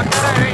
Rock